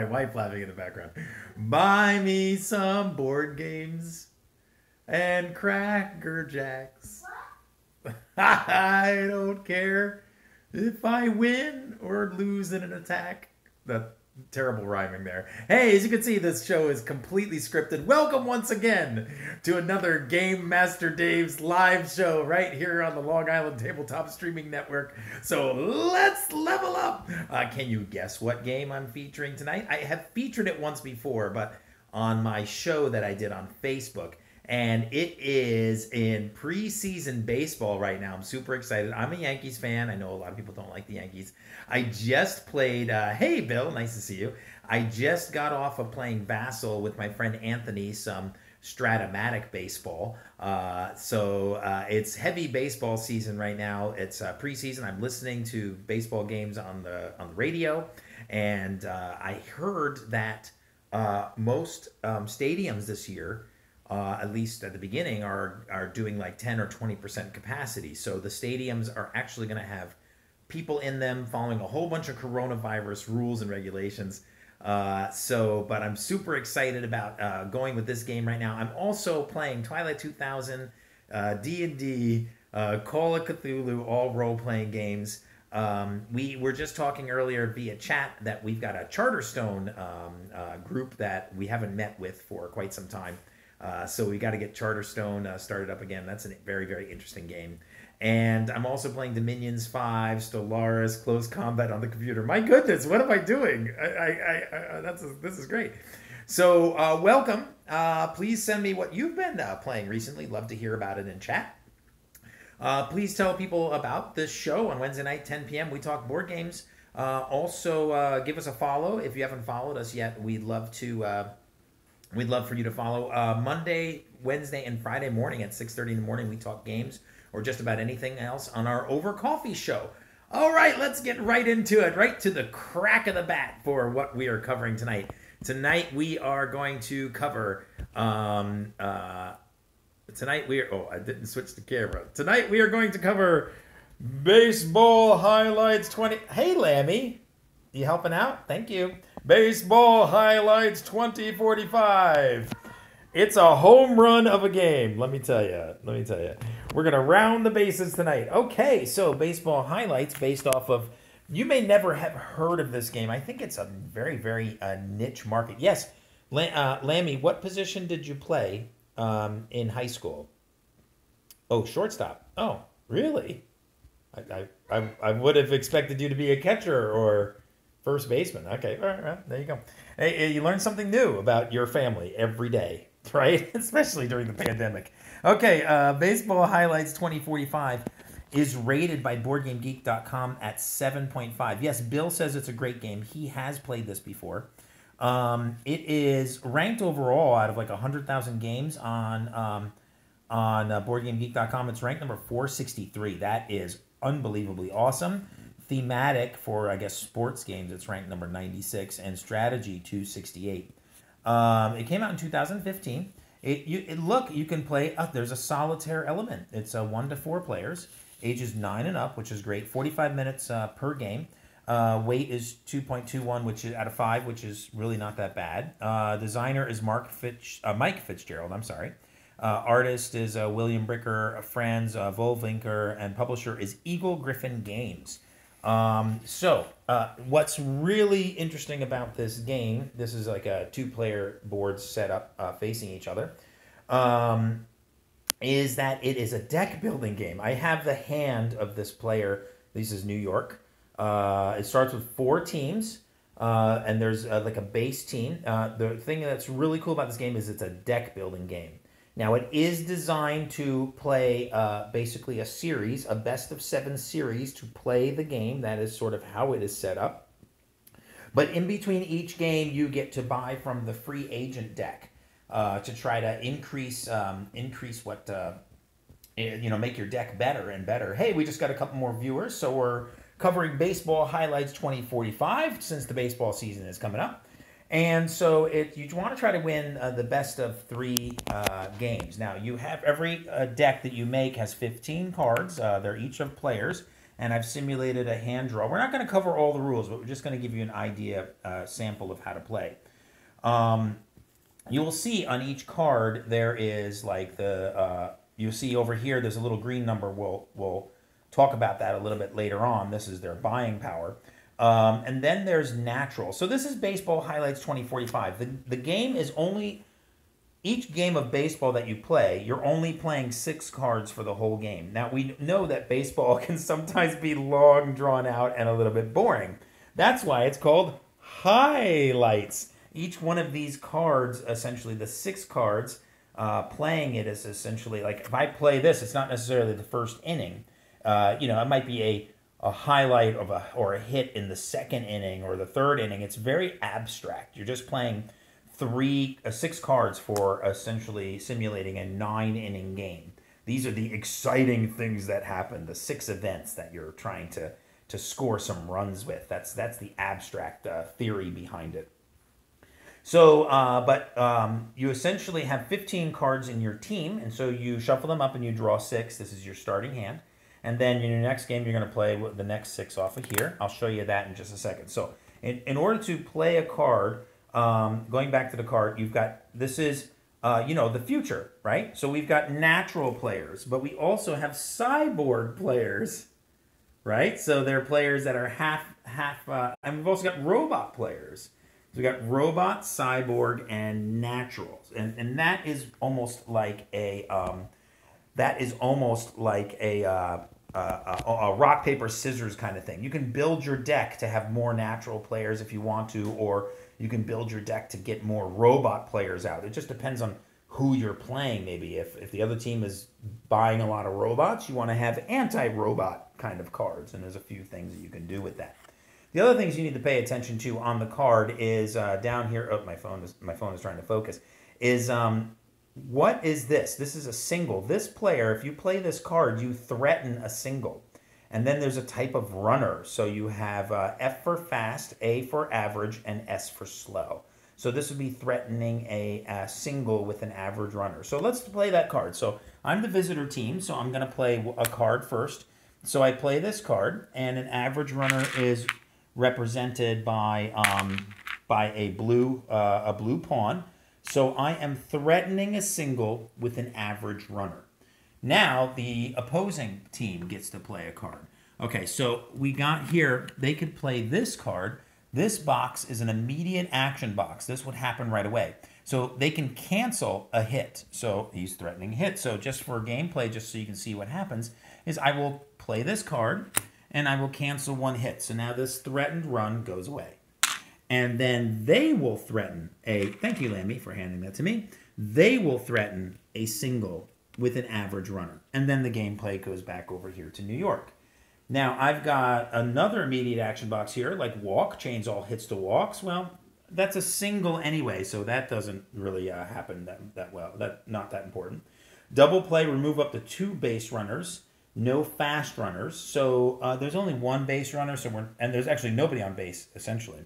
My wife laughing in the background. Buy me some board games and cracker jacks. I don't care if I win or lose in an attack. That terrible rhyming there. Hey, as you can see, this show is completely scripted. Welcome once again to another Game Master Dave's live show right here on the Long Island Tabletop Streaming Network. So let's level up. Uh, can you guess what game I'm featuring tonight? I have featured it once before, but on my show that I did on Facebook and it is in preseason baseball right now. I'm super excited. I'm a Yankees fan. I know a lot of people don't like the Yankees. I just played. Uh, hey, Bill, nice to see you. I just got off of playing Vassal with my friend Anthony. Some Strat-O-Matic baseball. Uh, so uh, it's heavy baseball season right now. It's uh, preseason. I'm listening to baseball games on the on the radio, and uh, I heard that uh, most um, stadiums this year uh, at least at the beginning, are are doing like 10 or 20 percent capacity. So the stadiums are actually going to have people in them following a whole bunch of coronavirus rules and regulations. Uh, so, but I'm super excited about uh, going with this game right now. I'm also playing Twilight 2000, uh, D&D, uh, Call of Cthulhu, all role-playing games. Um, we were just talking earlier via chat that we've got a Charterstone um, uh, group that we haven't met with for quite some time. Uh, so we got to get Charterstone uh, started up again. That's a very, very interesting game. And I'm also playing Dominions 5, Stellaris, Close Combat on the computer. My goodness, what am I doing? I, I, I, that's this is great. So uh, welcome. Uh, please send me what you've been uh, playing recently. Love to hear about it in chat. Uh, please tell people about this show on Wednesday night, 10 p.m. We talk board games. also, give us a follow if you haven't followed us yet. We'd love to We'd love for you to follow. Uh, Monday, Wednesday, and Friday morning at 6.30 in the morning, we talk games or just about anything else on our Over Coffee show. All right, let's get right into it, right to the crack of the bat for what we are covering tonight. Tonight, we are going to cover... Um, uh, tonight, we are... Oh, I didn't switch the camera. Tonight, we are going to cover Baseball Highlights 20... Hey, Lammy. You helping out? Thank you. Baseball Highlights 2045. It's a home run of a game, let me tell you. Let me tell you. We're going to round the bases tonight. Okay, so baseball highlights based off of. You may never have heard of this game. I think it's a very, very uh, niche market. Yes, uh, Lammy, what position did you play um, in high school? Oh, shortstop. Oh, really? I, I, I, I would have expected you to be a catcher or First baseman. Okay, all right, there you go. Hey, you learn something new about your family every day, right? Especially during the pandemic. Okay, uh, Baseball Highlights 2045 is rated by BoardGameGeek.com at 7.5. Yes, Bill says it's a great game. He has played this before. Um, it is ranked overall out of like 100,000 games on um, on uh, BoardGameGeek.com. It's ranked number 463. That is unbelievably awesome thematic for I guess sports games. It's ranked number 96 and strategy 268. Um, it came out in 2015. It, you, it look you can play. Uh, there's a solitaire element. It's a uh, one to four players, ages nine and up, which is great. 45 minutes uh, per game. Uh, weight is 2.21, which is out of five, which is really not that bad. Uh, designer is Mark Fitch, uh, Mike Fitzgerald. I'm sorry. artist is William Bricker, Franz Vohwinkel, and publisher is Eagle Gryphon Games. Um, so, uh, what's really interesting about this game, this is like a two player board setup uh, facing each other, um, is that it is a deck building game. I have the hand of this player. This is New York. Uh, it starts with four teams. Uh, and there's uh, like a base team. Uh, the thing that's really cool about this game is it's a deck building game. Now, it is designed to play uh, basically a series, a best of seven series to play the game. That is sort of how it is set up. But in between each game, you get to buy from the free agent deck uh, to try to increase um, increase what uh, eh, you know, make your deck better and better. Hey, we just got a couple more viewers, so we're covering baseball highlights 2045 since the baseball season is coming up. And so it, you want to try to win uh, the best of three uh, games. Now, you have every uh, deck that you make has 15 cards. Uh, they're each of players. and I've simulated a hand draw. We're not going to cover all the rules, but we're just going to give you an idea, uh, sample of how to play. Um, you will see on each card there is like the uh, you see over here there's a little green number. We'll we'll talk about that a little bit later on. This is their buying power. Um, and then there's natural. So this is Baseball Highlights 2045. The, the game is only, each game of baseball that you play, you're only playing six cards for the whole game. Now, we know that baseball can sometimes be long, drawn out, and a little bit boring. That's why it's called highlights. Each one of these cards, essentially the six cards, uh, playing it is essentially like if I play this, it's not necessarily the first inning. Uh, you know, it might be a a highlight of a or a hit in the second inning or the third inning. It's very abstract. You're just playing three, uh, six cards for essentially simulating a nine inning game. These are the exciting things that happen. The six events that you're trying to to score some runs with. That's that's the abstract uh, theory behind it. So, uh, but um, you essentially have 15 cards in your team, and so you shuffle them up and you draw six. This is your starting hand. And then in your next game, you're going to play the next six off of here. I'll show you that in just a second. So in, in order to play a card, um, going back to the card, you've got, this is, uh, you know, the future, right? So we've got natural players, but we also have cyborg players, right? So they're players that are half, half, uh, and we've also got robot players. So we got robot, cyborg, and naturals. And, and that is almost like a, um, that is almost like a, uh, a, a, rock paper scissors kind of thing. You can build your deck to have more natural players if you want to, or you can build your deck to get more robot players out. It just depends on who you're playing. Maybe if if the other team is buying a lot of robots, you want to have anti-robot kind of cards, and there's a few things that you can do with that. The other things you need to pay attention to on the card is uh, down here. Oh, my phone is my phone is trying to focus. Is um, what is this? This is a single. This player, if you play this card, you threaten a single. And then there's a type of runner. So you have uh, F for fast, A for average, and S for slow. So this would be threatening a, a, single with an average runner. So let's play that card. So I'm the visitor team, so I'm going to play a card first. So I play this card, and an average runner is represented by um, by a blue uh, a blue pawn. So I am threatening a single with an average runner. Now the opposing team gets to play a card. Okay, so we got here, they could play this card. This box is an immediate action box. This would happen right away. So they can cancel a hit. So he's threatening hit. So just for gameplay, just so you can see what happens, is I will play this card and I will cancel one hit. So now this threatened run goes away and then they will threaten a thank you lammy for handing that to me. They will threaten a single with an average runner. And then the gameplay goes back over here to new york. Now i've got another immediate action box here like walk chains all hits to walks. Well that's a single anyway so that doesn't really uh, happen that, that well that not that important. Double play remove up to two base runners no fast runners. So uh, there's only one base runner so we're and there's actually nobody on base essentially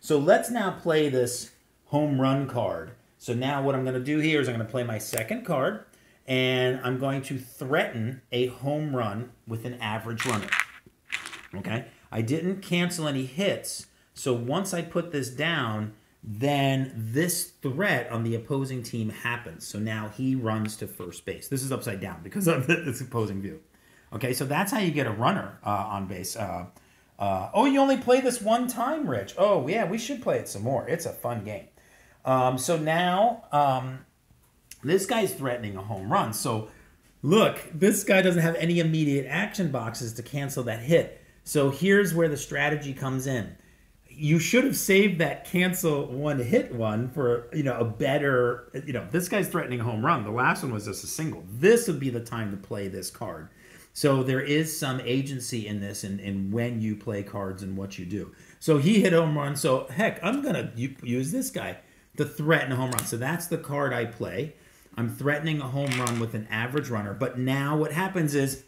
so let's now play this home run card. So now what I'm going to do here is I'm going to play my second card, and I'm going to threaten a home run with an average runner. Okay? I didn't cancel any hits, so once I put this down, then this threat on the opposing team happens. So now he runs to first base. This is upside down because of this opposing view. Okay, so that's how you get a runner uh, on base. Uh, uh, oh, you only play this one time, Rich. Oh, yeah, we should play it some more. It's a fun game. Um, so now um, this guy's threatening a home run. So look, this guy doesn't have any immediate action boxes to cancel that hit. So here's where the strategy comes in. You should have saved that cancel one hit one for you know a better you know this guy's threatening a home run. The last one was just a single. This would be the time to play this card. So there is some agency in this and in, in when you play cards and what you do. So he hit home run. So heck, I'm gonna use this guy to threaten a home run. So that's the card I play. I'm threatening a home run with an average runner. But now what happens is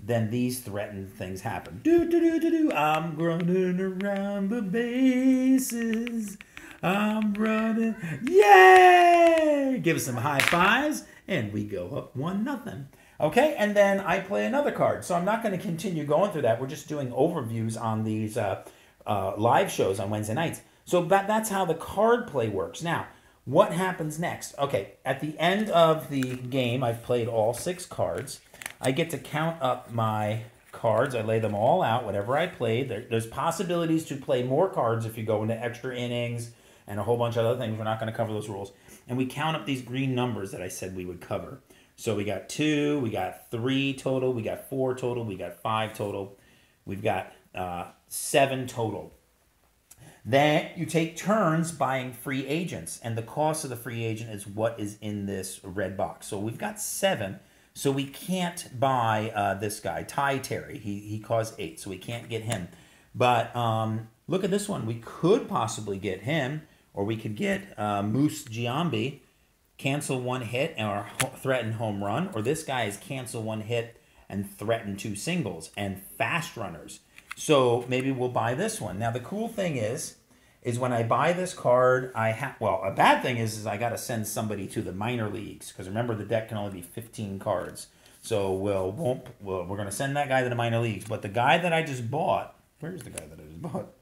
then these threatened things happen. Do do do do do. I'm running around the bases. I'm running. Yay! Give us some high fives, and we go up one nothing. Okay, and then I play another card. So I'm not going to continue going through that. We're just doing overviews on these uh, uh, live shows on Wednesday nights. So that, that's how the card play works. Now, what happens next? Okay, at the end of the game, I've played all six cards. I get to count up my cards. I lay them all out, whatever I played. There, there's possibilities to play more cards if you go into extra innings and a whole bunch of other things. We're not going to cover those rules. And we count up these green numbers that I said we would cover. So we got two, we got three total, we got four total, we got five total, we've got uh, seven total. Then you take turns buying free agents, and the cost of the free agent is what is in this red box. So we've got seven, so we can't buy uh, this guy, Ty Terry. He, he costs eight, so we can't get him. But um, look at this one. We could possibly get him, or we could get uh, Moose Giambi cancel one hit or threaten home run, or this guy is cancel one hit and threaten two singles and fast runners. So maybe we'll buy this one. Now the cool thing is, is when I buy this card, I have well, a bad thing is, is I got to send somebody to the minor leagues because remember the deck can only be 15 cards. So we'll won't well, we're gonna send that guy to the minor leagues. But the guy that I just bought, where's the guy that I just bought?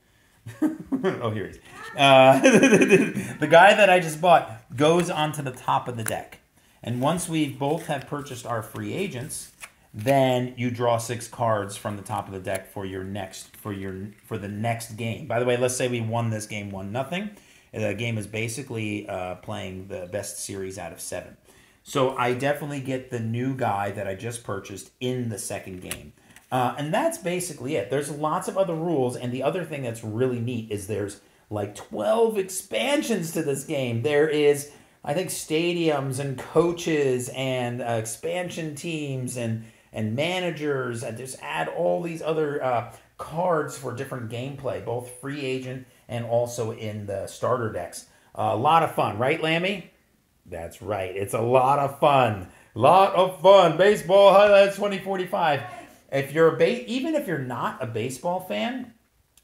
oh, here he is. Uh, the guy that I just bought goes onto the top of the deck. And once we both have purchased our free agents, then you draw six cards from the top of the deck for your next for your for the next game. By the way, let's say we won this game one nothing. The game is basically uh, playing the best series out of seven. So I definitely get the new guy that I just purchased in the second game. Uh, and that's basically it. There's lots of other rules, and the other thing that's really neat is there's like 12 expansions to this game. There is, I think, stadiums and coaches and uh, expansion teams and and managers, and just add all these other uh, cards for different gameplay, both free agent and also in the starter decks. a lot of fun, right, Lammy? That's right. It's a lot of fun. A lot of fun. Baseball highlights 2045 if you're a ba- even if you're not a baseball fan,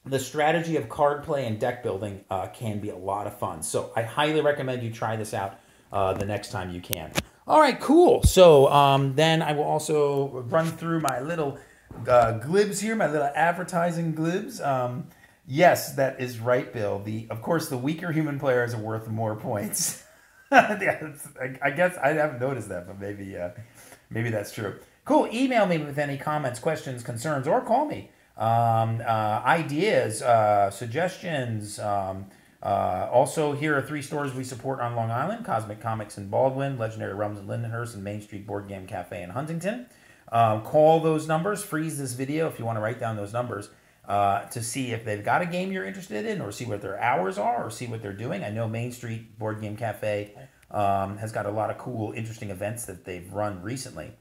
the strategy of card play and deck building uh, can be a lot of fun. So I highly recommend you try this out uh, the next time you can. All right, cool. So um, then I will also run through my little uh, glibs here, my little advertising glibs. Um, yes, that is right, Bill. The of course the weaker human players are worth more points. yeah, I, I, guess I haven't noticed that, but maybe uh, maybe that's true. Cool. Email me with any comments, questions, concerns, or call me. Um, uh, ideas, uh, suggestions. Um, uh, also, here are three stores we support on Long Island Cosmic Comics in Baldwin, Legendary Realms in Lindenhurst, and Main Street Board Game Cafe in Huntington. Um, call those numbers, freeze this video if you want to write down those numbers uh, to see if they've got a game you're interested in or see what their hours are or see what they're doing. I know Main Street Board Game Cafe um, has got a lot of cool, interesting events that they've run recently.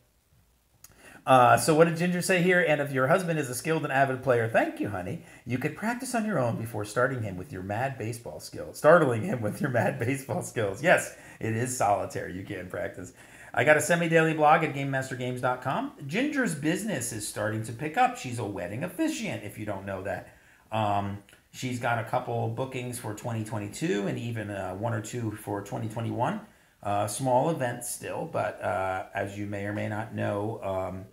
Uh, so what did Ginger say here? And if your husband is a skilled and avid player, thank you, honey. You could practice on your own before starting him with your mad baseball skills. Startling him with your mad baseball skills. Yes, it is solitary. You can practice. I got a semi-daily blog at GameMasterGames.com. Ginger's business is starting to pick up. She's a wedding officiant, if you don't know that. Um, she's got a couple bookings for 2022 and even uh, one or two for 2021. Uh, small events still, but uh, as you may or may not know, um,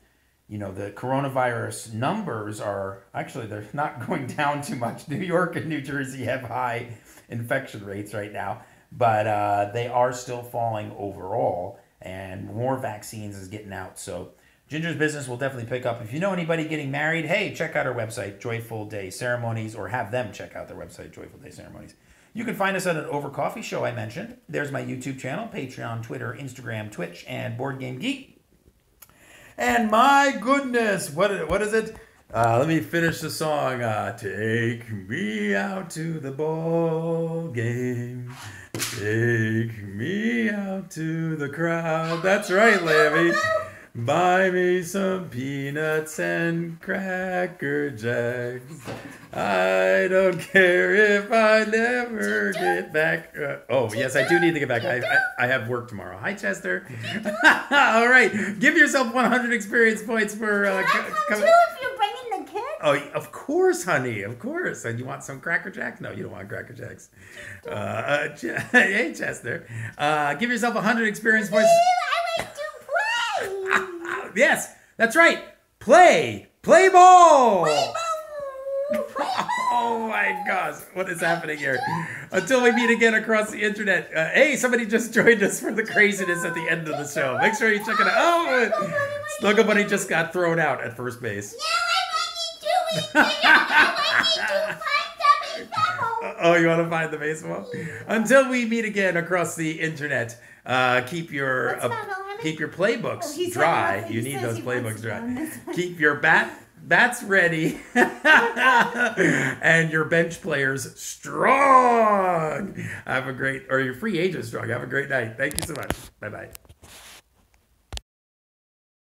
you know the coronavirus numbers are actually they're not going down too much. New York and New Jersey have high infection rates right now, but uh, they are still falling overall, and more vaccines is getting out. So Ginger's business will definitely pick up. If you know anybody getting married, hey, check out our website, Joyful Day Ceremonies, or have them check out their website, Joyful Day Ceremonies. You can find us at an Over Coffee show I mentioned. There's my YouTube channel, Patreon, Twitter, Instagram, Twitch, and Board Game Geek. And my goodness, what what is it? Uh, let me finish the song. Uh, Take me out to the ball game. Take me out to the crowd. That's right, Lammy. Buy me some peanuts and cracker jacks. I don't care if I never get back. Uh, oh, yes, I do need to get back. I, I, I have work tomorrow. Hi, Chester. All right. Give yourself 100 experience points for. Uh, co- if you're bringing the kids. Oh, of course, honey. Of course. And you want some Cracker Jacks? No, you don't want Cracker Jacks. Uh, uh, hey, Chester. Uh, give yourself 100 experience points. I like to play. yes, that's right. Play, play ball. Oh my gosh, what is happening here? Until we meet again across the internet. Uh, hey, somebody just joined us for the craziness at the end of the show. Make sure you check it out. Oh, Snuggle Bunny just got thrown out at first base. Yeah, I'm like you too. Oh, you want to find the baseball? Until we meet again across the internet, uh, keep your What's that, honey? keep your playbooks dry. You need those playbooks dry. go on this one. keep your bat bats ready and your bench players strong. Have a great or your free agents strong. Have a great night. Thank you so much. Bye bye.